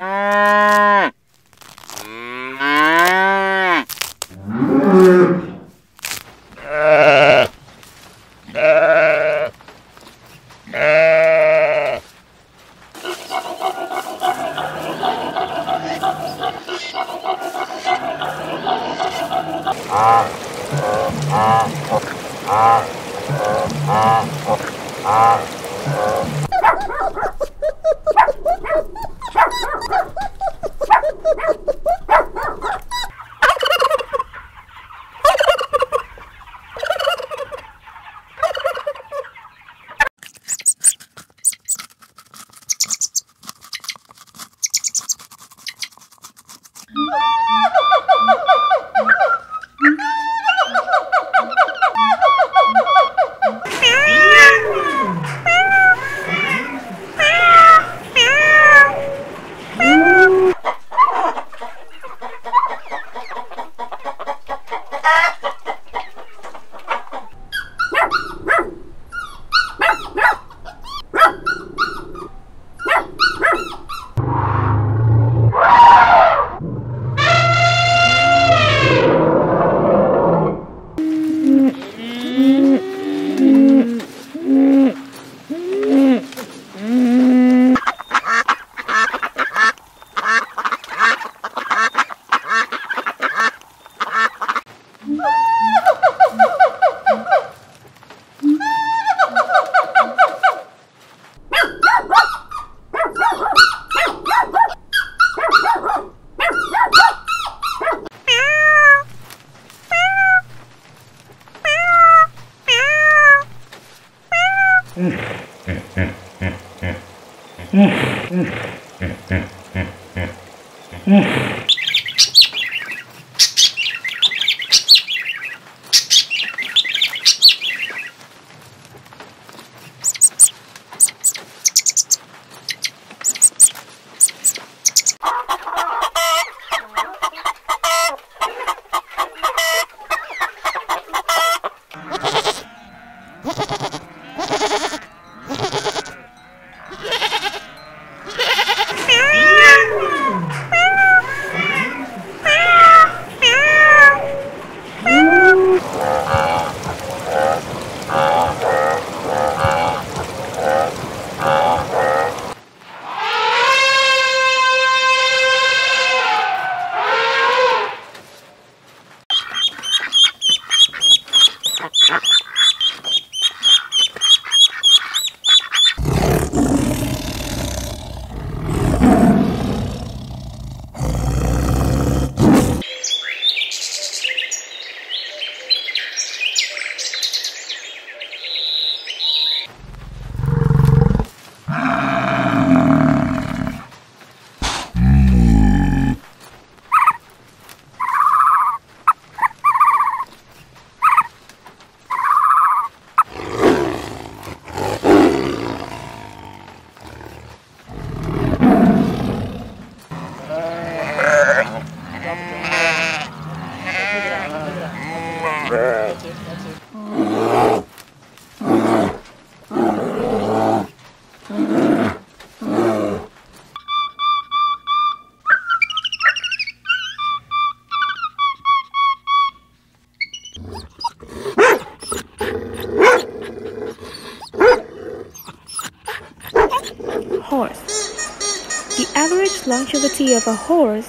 Horse. Longevity of a horse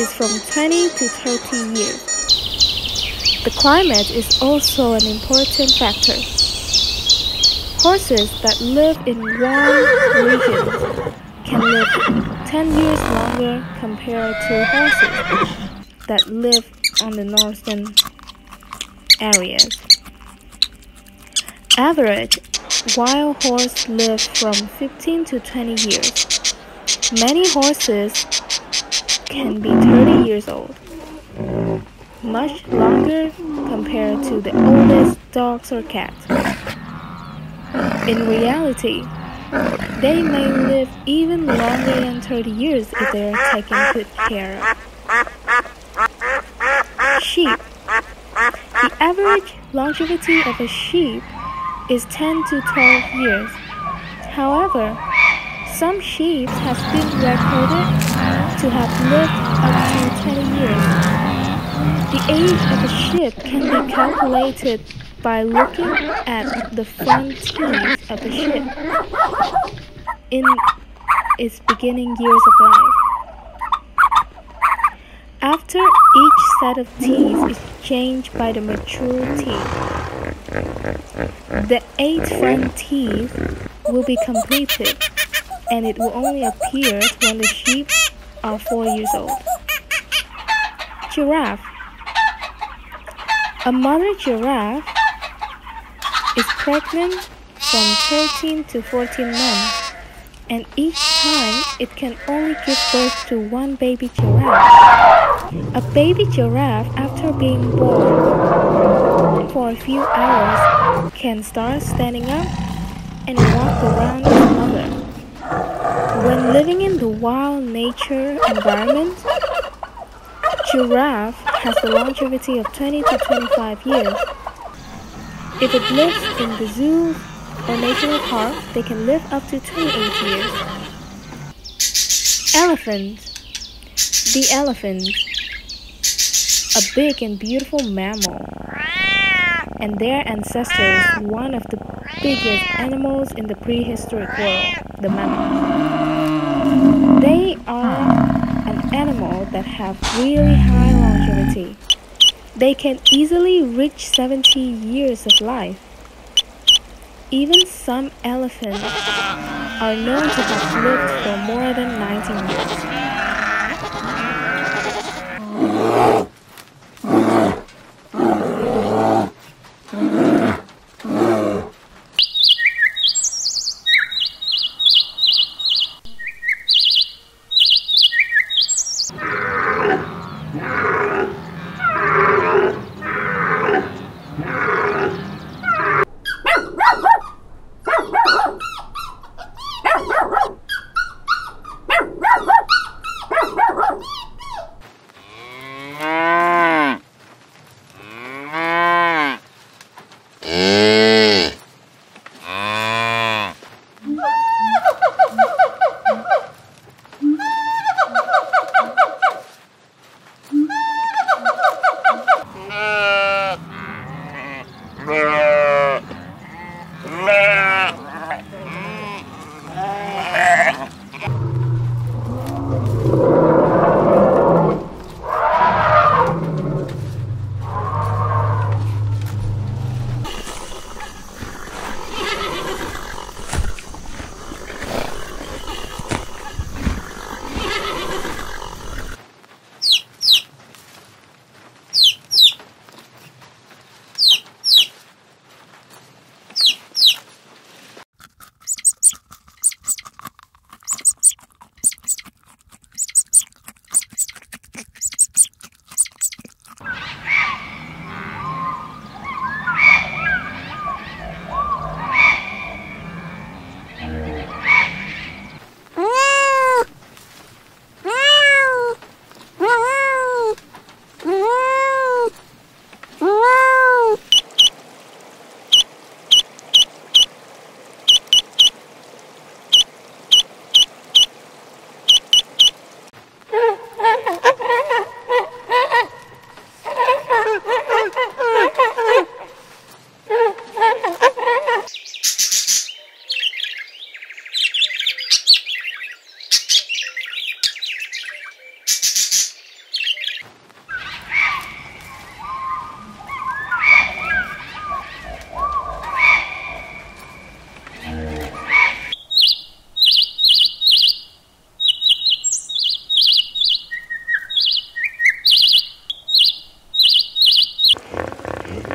is from 20 to 30 years. The climate is also an important factor. Horses that live in warm regions can live 10 years longer compared to horses that live on the northern areas. Average wild horse live from 15 to 20 years. Many horses can be 30 years old, much longer compared to the oldest dogs or cats. In reality, they may live even longer than 30 years if they are taken good care of. Sheep. The average longevity of a sheep is 10 to 12 years. However, Some sheep have been recorded to have lived up to 20 years. The age of a sheep can be calculated by looking at the front teeth of the sheep in its beginning years of life. After each set of teeth is changed by the mature teeth, the eight front teeth will be completed and it will only appear when the sheep are four years old. Giraffe A mother giraffe is pregnant from 13 to 14 months and each time it can only give birth to one baby giraffe. A baby giraffe after being born for a few hours can start standing up and walk around its mother. When living in the wild nature environment, giraffe has a longevity of 20 to 25 years. If it lives in the zoo or national park, they can live up to 28 years. Elephant. The elephant. A big and beautiful mammal. And their ancestors, one of the biggest animals in the prehistoric world, the mammoth. They are an animal that have really high longevity. They can easily reach 70 years of life. Even some elephants are known to have lived for more than 90 years. Hum.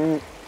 嗯。